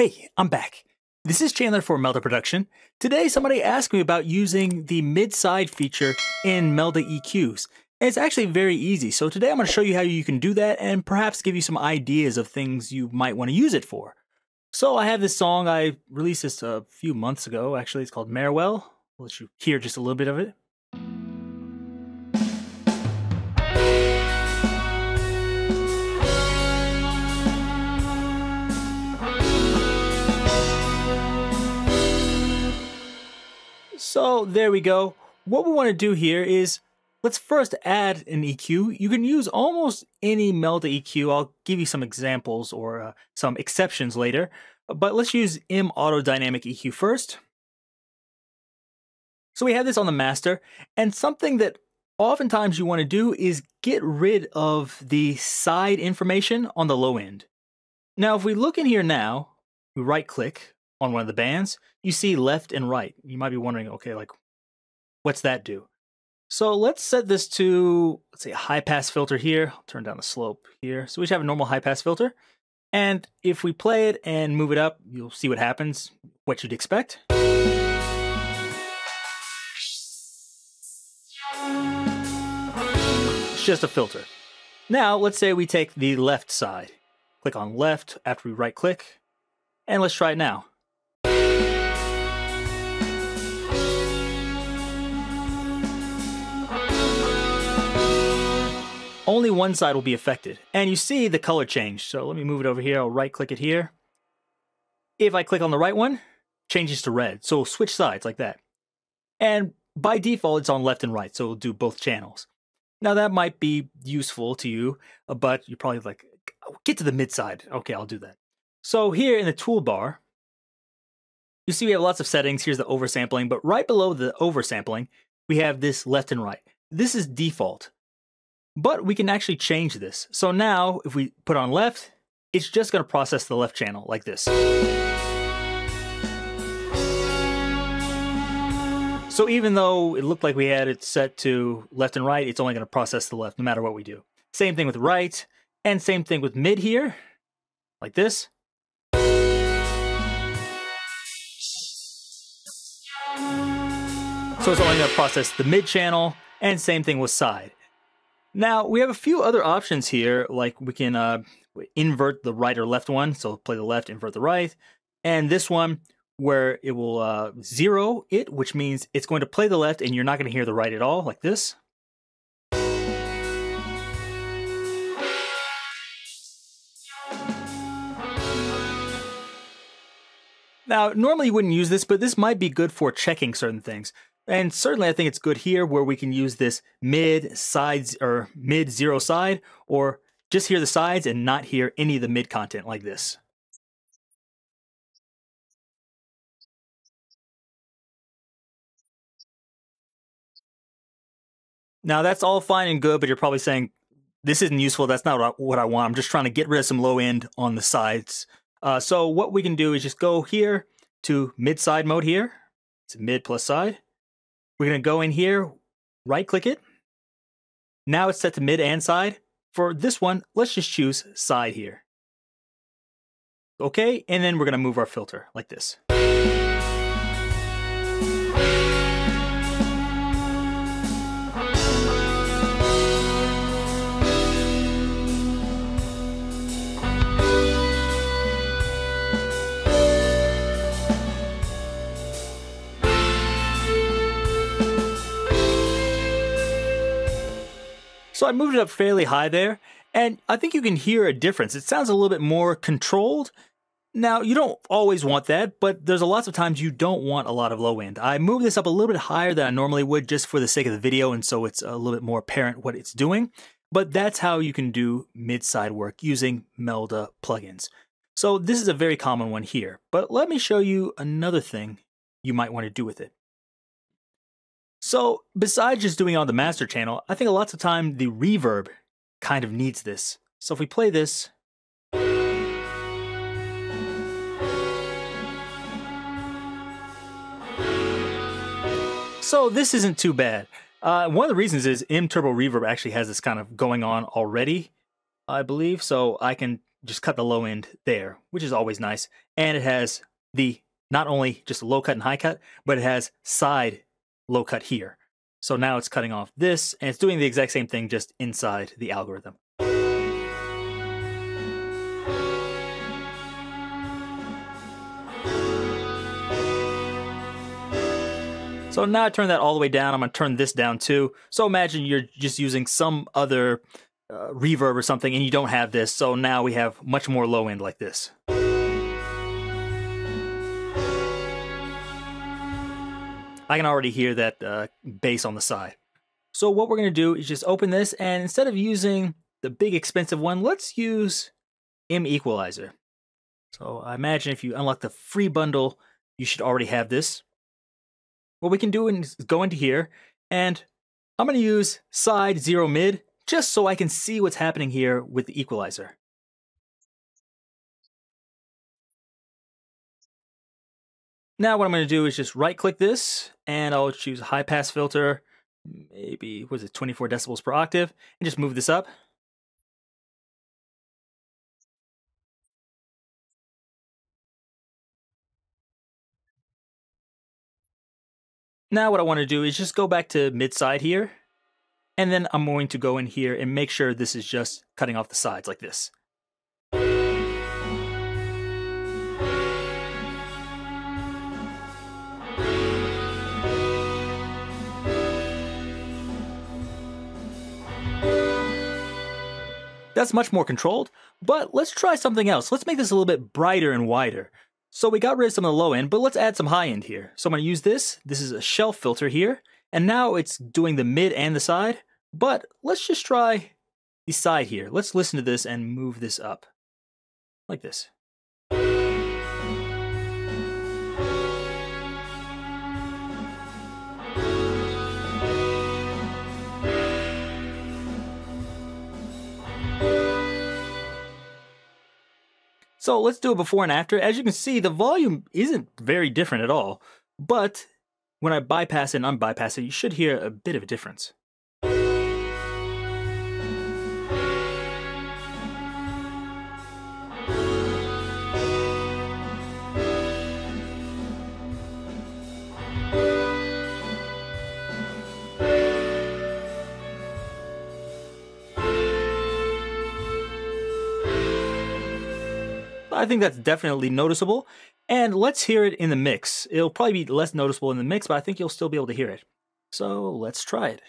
Hey, I'm back. This is Chandler for Melda Production. Today, somebody asked me about using the mid-side feature in Melda EQs. And it's actually very easy. So today I'm going to show you how you can do that and perhaps give you some ideas of things you might want to use it for. So I have this song, I released this a few months ago. Actually, it's called Marewell. I'll let you hear just a little bit of it. So there we go. What we want to do here is let's first add an EQ. You can use almost any Melda EQ. I'll give you some examples or uh, some exceptions later. But let's use M Auto Dynamic EQ first. So we have this on the master, and something that oftentimes you want to do is get rid of the side information on the low end. Now, if we look in here now, we right click, on one of the bands, you see left and right. You might be wondering, okay, like, what's that do? So let's set this to, let's say, a high pass filter here. I'll turn down the slope here. So we should have a normal high pass filter. And if we play it and move it up, you'll see what happens, what you'd expect. It's just a filter. Now, let's say we take the left side. Click on left after we right click, and let's try it now. Only one side will be affected. And you see the color change. So let me move it over here. I'll right click it here. If I click on the right one, changes to red. So switch sides like that. And by default, it's on left and right. So it'll do both channels. Now that might be useful to you, uh, but you're probably like, get to the mid side. Okay, I'll do that. So here in the toolbar, you see we have lots of settings. Here's the oversampling, but right below the oversampling, we have this left and right. This is default. But we can actually change this. So now if we put on left, it's just going to process the left channel like this. So even though it looked like we had it set to left and right, it's only going to process the left no matter what we do. Same thing with right, and same thing with mid here, like this. So it's only to process the mid channel, and same thing with side. Now, we have a few other options here, like we can uh, invert the right or left one, so play the left, invert the right, and this one where it will uh, zero it, which means it's going to play the left and you're not going to hear the right at all, like this. Now, normally you wouldn't use this, but this might be good for checking certain things. And certainly I think it's good here where we can use this mid sides or mid zero side or just hear the sides and not hear any of the mid content like this. Now that's all fine and good, but you're probably saying, this isn't useful, that's not what I want, I'm just trying to get rid of some low end on the sides. Uh, so what we can do is just go here to mid side mode here, it's mid plus side, we're going to go in here, right click it. Now it's set to mid and side. For this one, let's just choose side here. Okay, and then we're going to move our filter like this. So I moved it up fairly high there, and I think you can hear a difference. It sounds a little bit more controlled. Now, you don't always want that, but there's a lots of times you don't want a lot of low end. I moved this up a little bit higher than I normally would just for the sake of the video, and so it's a little bit more apparent what it's doing. But that's how you can do mid-side work using Melda plugins. So this is a very common one here, but let me show you another thing you might want to do with it. So besides just doing it on the master channel, I think a lot of time the reverb kind of needs this. So if we play this, So this isn't too bad. Uh, one of the reasons is M Turbo Reverb actually has this kind of going on already, I believe. So I can just cut the low end there, which is always nice. And it has the not only just low cut and high cut, but it has side low cut here. So now it's cutting off this, and it's doing the exact same thing just inside the algorithm. So now I turn that all the way down. I'm going to turn this down too. So imagine you're just using some other uh, reverb or something and you don't have this. So now we have much more low end like this. I can already hear that uh, bass on the side. So what we're going to do is just open this and instead of using the big expensive one, let's use M Equalizer. So I imagine if you unlock the free bundle, you should already have this. What we can do is go into here and I'm going to use side zero mid just so I can see what's happening here with the equalizer. Now what I'm going to do is just right click this and I'll choose high pass filter, maybe, was it 24 decibels per octave, and just move this up. Now what I want to do is just go back to mid side here. And then I'm going to go in here and make sure this is just cutting off the sides like this. That's much more controlled, but let's try something else. Let's make this a little bit brighter and wider. So we got rid of some of the low end, but let's add some high end here. So I'm to use this. This is a shelf filter here. And now it's doing the mid and the side. But let's just try the side here. Let's listen to this and move this up. Like this. So let's do it before and after. As you can see, the volume isn't very different at all, but when I bypass it and unbypass it, you should hear a bit of a difference. I think that's definitely noticeable. And let's hear it in the mix. It'll probably be less noticeable in the mix, but I think you'll still be able to hear it. So let's try it.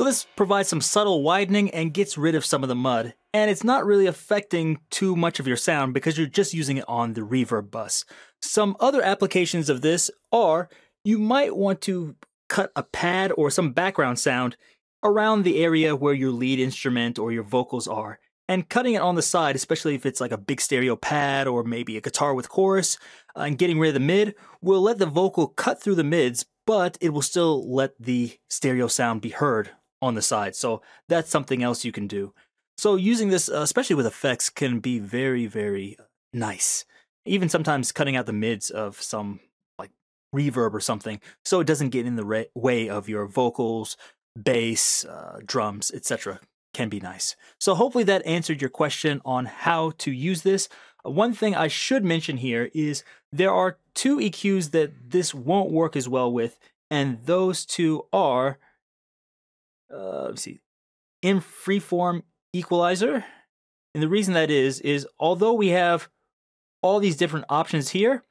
So this provides some subtle widening and gets rid of some of the mud. And it's not really affecting too much of your sound because you're just using it on the reverb bus. Some other applications of this are you might want to cut a pad or some background sound around the area where your lead instrument or your vocals are. And cutting it on the side, especially if it's like a big stereo pad or maybe a guitar with chorus, uh, and getting rid of the mid, will let the vocal cut through the mids, but it will still let the stereo sound be heard on the side. So that's something else you can do. So using this, uh, especially with effects, can be very, very nice. Even sometimes cutting out the mids of some like reverb or something, so it doesn't get in the way of your vocals, bass, uh, drums, etc. Can be nice. So hopefully that answered your question on how to use this. Uh, one thing I should mention here is there are two EQs that this won't work as well with, and those two are uh, let's see, M Freeform Equalizer. And the reason that is, is although we have all these different options here,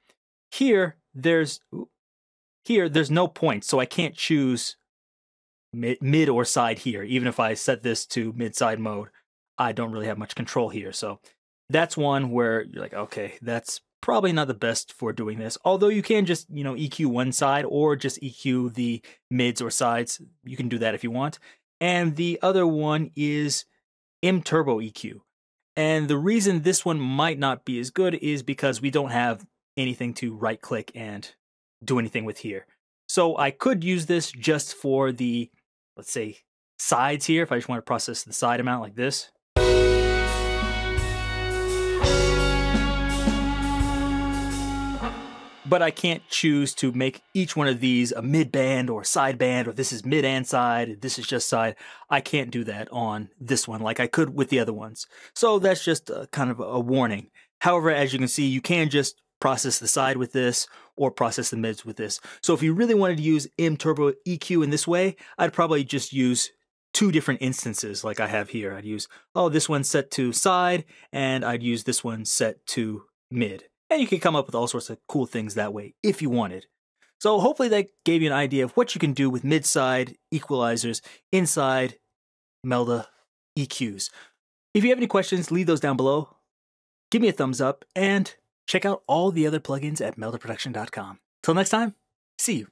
here there's here there's no point, so I can't choose mid, mid or side here. Even if I set this to mid side mode, I don't really have much control here. So that's one where you're like, okay, that's probably not the best for doing this. Although you can just, you know, EQ one side or just EQ the mids or sides. You can do that if you want. And the other one is M Turbo EQ. And the reason this one might not be as good is because we don't have anything to right click and do anything with here. So I could use this just for the, let's say, sides here, if I just want to process the side amount like this. But I can't choose to make each one of these a mid band or side band, or this is mid and side, this is just side. I can't do that on this one like I could with the other ones. So that's just a, kind of a warning. However, as you can see, you can just process the side with this or process the mids with this. So if you really wanted to use M Turbo EQ in this way, I'd probably just use two different instances like I have here. I'd use, oh, this one's set to side, and I'd use this one set to mid. And you can come up with all sorts of cool things that way if you wanted. So hopefully that gave you an idea of what you can do with mid-side equalizers inside Melda EQs. If you have any questions, leave those down below. Give me a thumbs up and check out all the other plugins at meldaproduction.com. Till next time, see you.